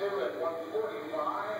On two at 145,